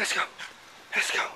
Let's go. Let's go.